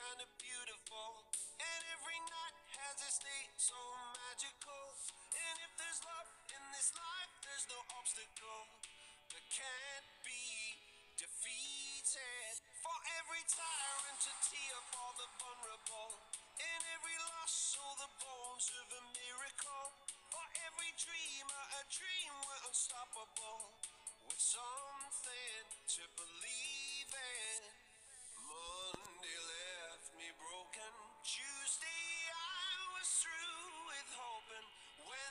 kinda beautiful. And every night has its day so magical. And if there's love in this life, there's no obstacle that can't be defeated. For every tyrant, a tear for the vulnerable. In every loss, all the bones of a miracle. For every dreamer, a dream we're unstoppable.